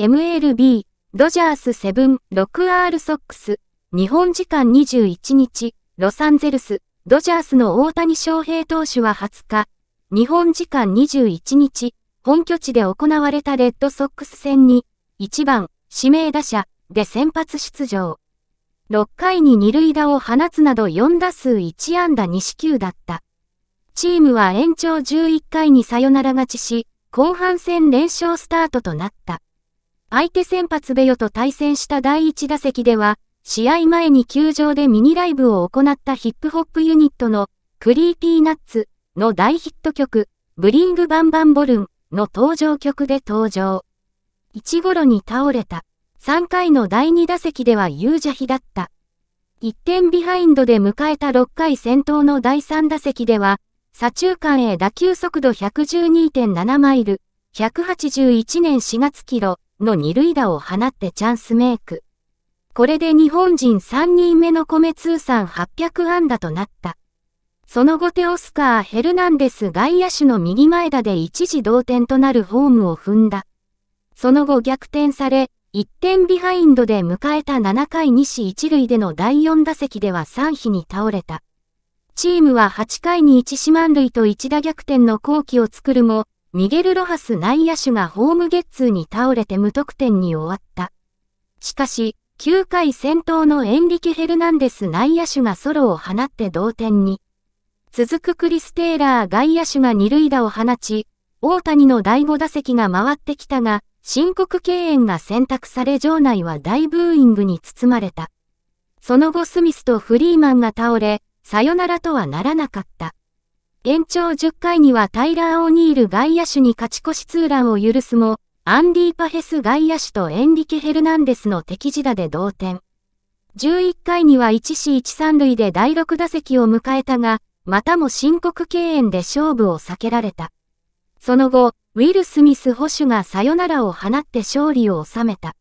MLB、ドジャース7、6R ソックス、日本時間21日、ロサンゼルス、ドジャースの大谷翔平投手は20日、日本時間21日、本拠地で行われたレッドソックス戦に、1番、指名打者で先発出場。6回に二塁打を放つなど4打数1安打2四球だった。チームは延長11回にサヨナラ勝ちし、後半戦連勝スタートとなった。相手先発ベヨと対戦した第1打席では、試合前に球場でミニライブを行ったヒップホップユニットの Creepy Nuts の大ヒット曲、 Bling-Bang-Bang-Born の登場曲で登場。1ゴロに倒れた。3回の第2打席では右邪飛だった。1点ビハインドで迎えた6回先頭の第3打席では、左中間へ打球速度112.7マイル、181年4月キロの二塁打を放ってチャンスメイク。これで日本人3人目の米通算800安打となった。その後テオスカー・ヘルナンデス外野手の右前打で一時同点となるホームを踏んだ。その後逆転され、1点ビハインドで迎えた7回西1塁での第4打席では3比に倒れた。チームは8回に1四満塁と1打逆転の好機を作るも、ミゲル・ロハス内野手がホームゲッツーに倒れて無得点に終わった。しかし、9回先頭のエンリケ・ヘルナンデス内野手がソロを放って同点に。続くクリス・テイラー外野手が二塁打を放ち、大谷の第5打席が回ってきたが、申告敬遠が選択され場内は大ブーイングに包まれた。その後スミスとフリーマンが倒れ、さよならとはならなかった。延長10回にはタイラー・オニール外野手に勝ち越しツーランを許すも、アンディ・パヘス外野手とエンリケ・ヘルナンデスの敵自打で同点。11回には1死1三塁で第6打席を迎えたが、またも申告敬遠で勝負を避けられた。その後、ウィル・スミス捕手がサヨナラを放って勝利を収めた。